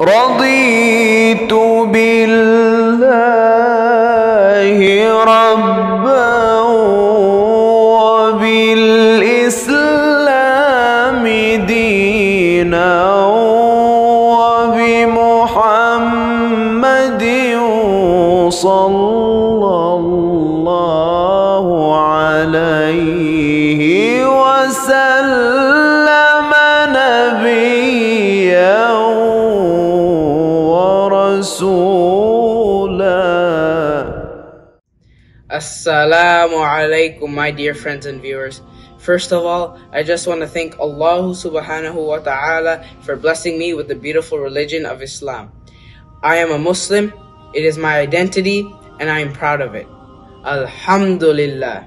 رضيت بالله ربا وبالإسلام دينا وبمحمد صلى الله عليه وسلم. ورسولا Assalamu alaikum, my dear friends and viewers. First of all, I just want to thank Allah subhanahu wa ta'ala for blessing me with the beautiful religion of Islam. I am a Muslim, it is my identity, and I am proud of it. Alhamdulillah.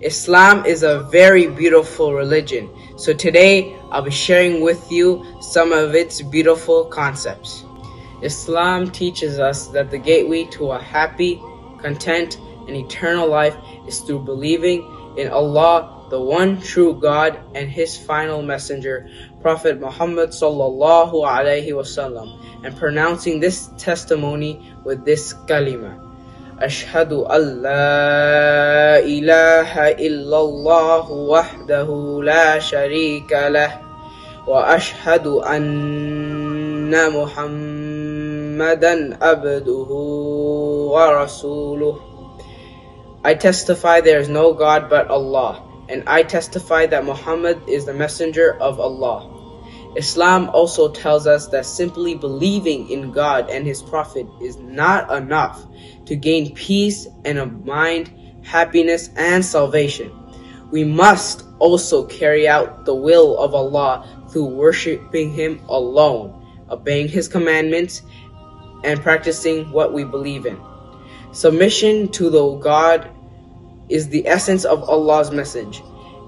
Islam is a very beautiful religion, so today I'll be sharing with you some of its beautiful concepts. Islam teaches us that the gateway to a happy, content, and eternal life is through believing in Allah, the one true God, and His final messenger, Prophet Muhammad sallallahu alaihi wasallam, and pronouncing this testimony with this kalima. أشهد أن لا إله إلا الله وحده لا شريك له وأشهد أن محمد محمدا عبده ورسوله I testify there is no God but Allah, and I testify that Muhammad is the messenger of Allah. Islam also tells us that simply believing in God and His Prophet is not enough to gain peace and of mind, happiness, and salvation. We must also carry out the will of Allah through worshiping Him alone, obeying His commandments, and practicing what we believe in. Submission to the God is the essence of Allah's message.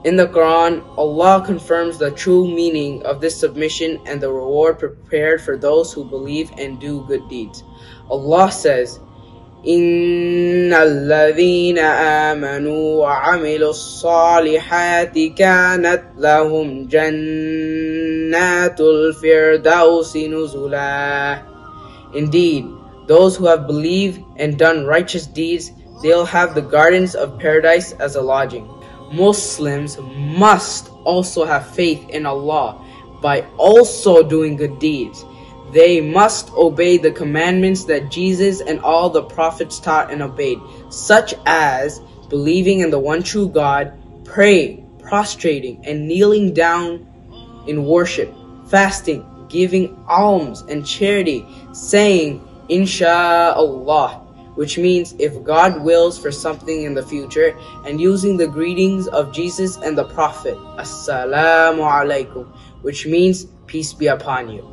In the Quran, Allah confirms the true meaning of this submission and the reward prepared for those who believe and do good deeds. Allah says, إن الذين آمنوا وعملوا الصالحات كانت لهم جنات الفردوس نزلا Indeed, those who have believed and done righteous deeds, they'll have the gardens of paradise as a lodging. Muslims must also have faith in Allah by also doing good deeds. They must obey the commandments that Jesus and all the prophets taught and obeyed, such as believing in the one true God, praying, prostrating, and kneeling down in worship, fasting, giving alms and charity, saying, Insha'Allah, which means if God wills for something in the future, and using the greetings of Jesus and the Prophet, Assalamu alaikum, which means peace be upon you.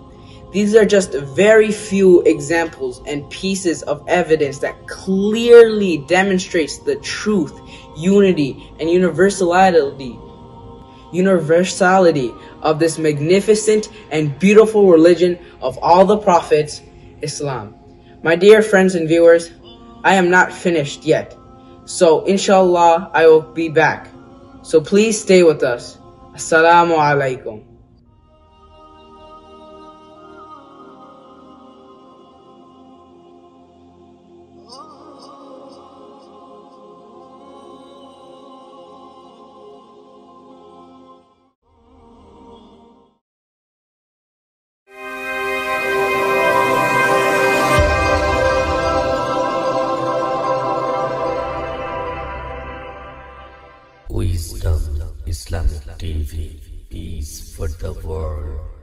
These are just very few examples and pieces of evidence that clearly demonstrates the truth, unity, and universality universality of this magnificent and beautiful religion of all the prophets, Islam. My dear friends and viewers, I am not finished yet. So inshallah I will be back. So please stay with us. Assalamu alaikum. Wisdom Islamic TV, peace for the world.